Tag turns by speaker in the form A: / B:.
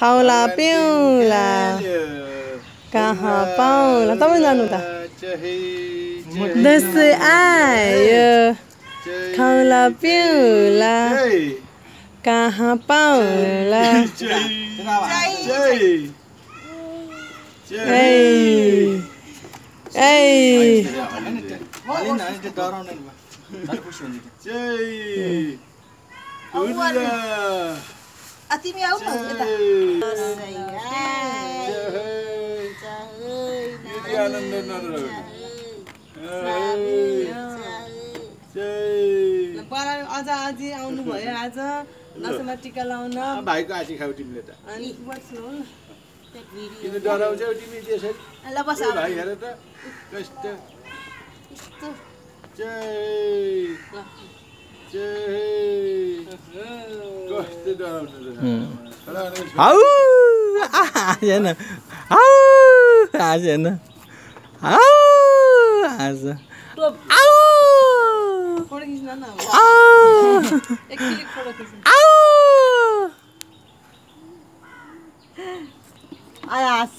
A: khâu là biêu là cả họ bao là tao mới ra được ta
B: đây ai khâu là biêu là
A: cả họ bao là
B: Hey. Hey.
A: Hey.
C: तिमी आऊ न
B: यता
A: आज आजी आउनु भयो आज दसैँमा टिका लाउन
B: भाइको आँटी खाऊ तिमीले त
A: अनि बस्नु।
C: किन डराउँछौ
B: तिमी त्यसरी
C: ल बस ए भाइ हेर
B: त कस्तो जय जय डराउनु रहेछ। खडा हुनुहोस्। आउ
C: आउ